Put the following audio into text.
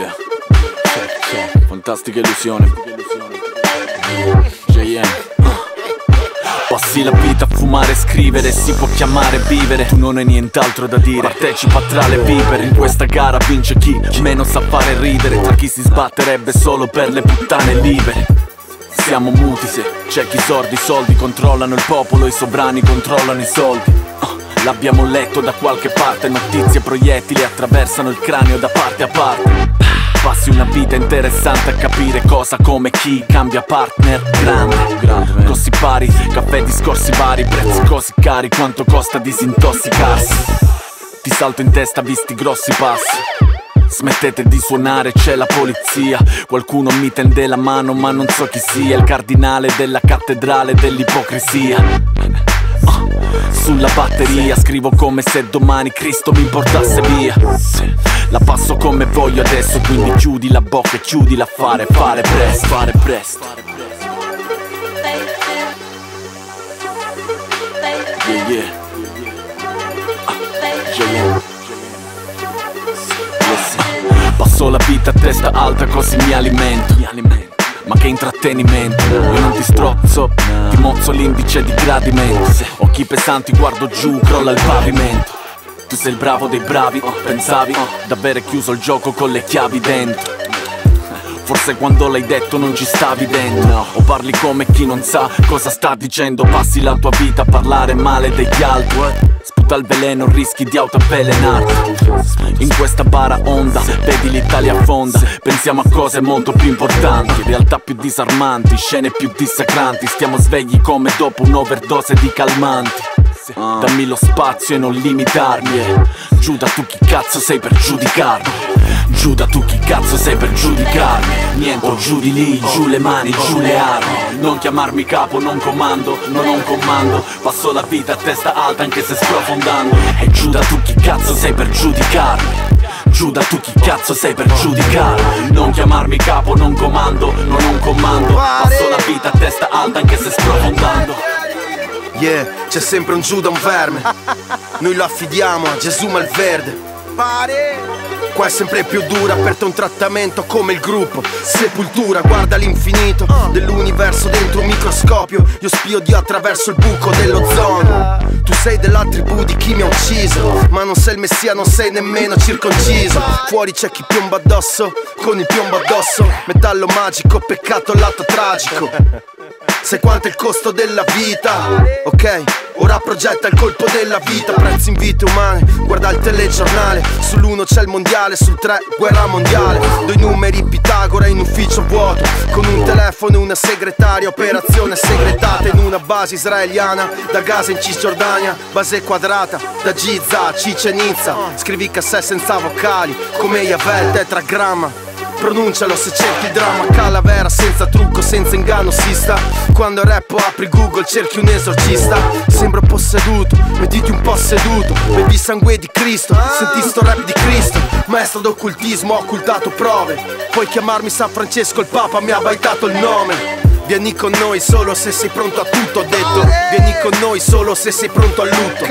Yeah, fantastica illusione. JM. Passi la vita a fumare e scrivere, si può chiamare vivere. Tu non hai nient'altro da dire, partecipa tra le vipere. In questa gara vince chi meno sa fare ridere. Tra chi si sbatterebbe solo per le puttane libere. Siamo muti se c'è chi sordi, i soldi controllano il popolo, i sovrani controllano i soldi. Oh, L'abbiamo letto da qualche parte, notizie proiettili attraversano il cranio da parte a parte Passi una vita interessante a capire cosa, come, chi cambia partner. Grande, grande Gossipari, caffè, discorsi vari, prezzi così cari Quanto costa disintossicarsi. Ti salto in testa visti grossi passi. Smettete di suonare, c'è la polizia. Qualcuno mi tende la mano ma non so chi sia. Il cardinale della cattedrale dell'ipocrisia Sulla batteria scrivo come se domani Cristo mi portasse via. La passo come voglio adesso Quindi chiudi la bocca e chiudi l'affare. Fare presto, fare presto. Yeah, yeah. Ah. Passo la vita a testa alta così mi alimento Ma che intrattenimento. Io non ti strozzo Ti mozzo l'indice di gradimento. Occhi pesanti guardo giù crolla il pavimento. Tu sei il bravo dei bravi Pensavi d'avere chiuso il gioco con le chiavi dentro. Forse quando l'hai detto non ci stavi dentro. O parli come chi non sa cosa sta dicendo. Passi la tua vita a parlare male degli altri Sputa il veleno, rischi di autoavvelenarti In questa bara onda, vedi l'Italia fonda Pensiamo a cose molto più importanti Realtà più disarmanti, scene più dissacranti. Stiamo svegli come dopo un'overdose di calmanti. Dammi lo spazio e non limitarmi eh. Giuda tu chi cazzo sei per giudicarmi Giuda tu chi cazzo sei per giudicarmi. Niente o giù di lì, giù le mani, giù le armi. Non chiamarmi capo, non comando, non ho un comando. Passo la vita a testa alta anche se sprofondando E Giuda tu chi cazzo sei per giudicarmi. Giuda tu chi cazzo sei per giudicarmi. Non chiamarmi capo, non comando, non ho un comando. Passo la vita a testa alta anche se sprofondando Yeah, c'è sempre un Giuda, un verme. Noi lo affidiamo a Gesù Malverde. Qua è sempre più dura, aperto un trattamento come il gruppo. Sepultura, guarda l'infinito dell'universo dentro un microscopio. Io spio Dio attraverso il buco dell'ozono. Tu sei della tribù di chi mi ha ucciso, ma non sei il messia, non sei nemmeno circonciso. Fuori c'è chi piomba addosso, con il piombo addosso. Metallo magico, peccato lato tragico. Sai quanto è il costo della vita? Ok, ora progetta il colpo della vita. Prezzi in vite umane, guarda il telegiornale. Sull'uno c'è il mondiale, sul tre guerra mondiale. Doi numeri Pitagora in ufficio vuoto. Con un telefono e una segretaria Operazione segretata. In una base israeliana Da Gaza in Cisgiordania. Base quadrata, da Giza a Cicenizza. Scrivi cassè senza vocali Come Yavel, tetragramma Pronuncialo se cerchi il dramma Calavera senza trucco, senza inganno si sta. Quando rappo apri Google cerchi un esorcista. Sembro posseduto, mettiti un po' seduto Bevi sangue di Cristo, senti sto rap di Cristo Maestro d'occultismo, ho occultato prove. Puoi chiamarmi San Francesco, il Papa mi ha baitato il nome. Vieni con noi solo se sei pronto a tutto, ho detto. Vieni con noi solo se sei pronto al lutto